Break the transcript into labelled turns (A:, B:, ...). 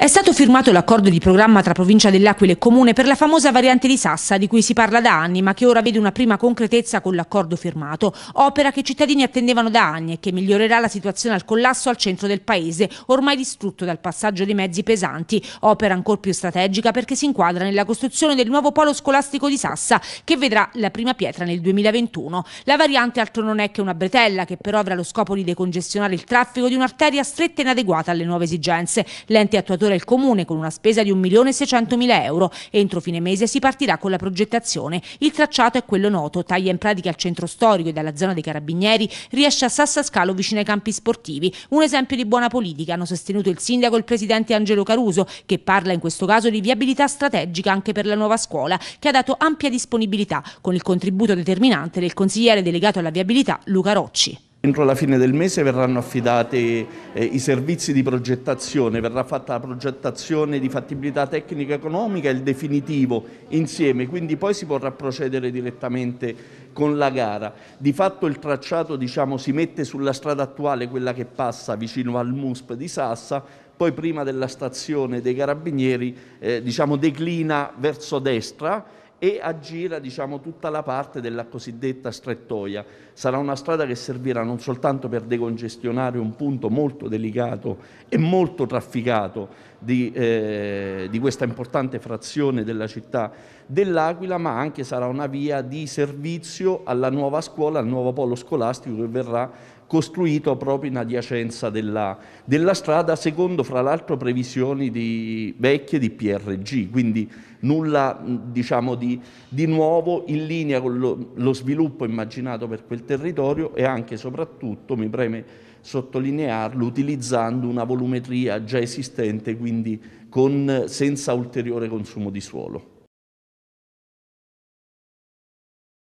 A: È stato firmato l'accordo di programma tra provincia dell'Aquila e Comune per la famosa variante di Sassa di cui si parla da anni ma che ora vede una prima concretezza con l'accordo firmato. Opera che i cittadini attendevano da anni e che migliorerà la situazione al collasso al centro del paese, ormai distrutto dal passaggio dei mezzi pesanti. Opera ancora più strategica perché si inquadra nella costruzione del nuovo polo scolastico di Sassa che vedrà la prima pietra nel 2021. La variante altro non è che una bretella che però avrà lo scopo di decongestionare il traffico di un'arteria stretta e inadeguata alle nuove esigenze. L'ente attuatore il Comune con una spesa di 1.600.000 euro. Entro fine mese si partirà con la progettazione. Il tracciato è quello noto, taglia in pratica al centro storico e dalla zona dei Carabinieri, riesce a Sassascalo vicino ai campi sportivi. Un esempio di buona politica, hanno sostenuto il sindaco e il presidente Angelo Caruso, che parla in questo caso di viabilità strategica anche per la nuova scuola, che ha dato ampia disponibilità, con il contributo determinante del consigliere delegato alla viabilità Luca Rocci.
B: Entro la fine del mese verranno affidati eh, i servizi di progettazione, verrà fatta la progettazione di fattibilità tecnica economica e il definitivo insieme, quindi poi si potrà procedere direttamente con la gara. Di fatto il tracciato diciamo, si mette sulla strada attuale, quella che passa vicino al MUSP di Sassa, poi prima della stazione dei Carabinieri eh, diciamo, declina verso destra e aggira diciamo, tutta la parte della cosiddetta strettoia. Sarà una strada che servirà non soltanto per decongestionare un punto molto delicato e molto trafficato di, eh, di questa importante frazione della città dell'Aquila, ma anche sarà una via di servizio alla nuova scuola, al nuovo polo scolastico che verrà costruito proprio in adiacenza della, della strada, secondo fra l'altro previsioni di vecchie di PRG, quindi nulla diciamo, di, di, nuovo in linea con lo, lo sviluppo immaginato per quel territorio e anche e soprattutto, mi preme sottolinearlo, utilizzando una volumetria già esistente, quindi con, senza ulteriore consumo di suolo.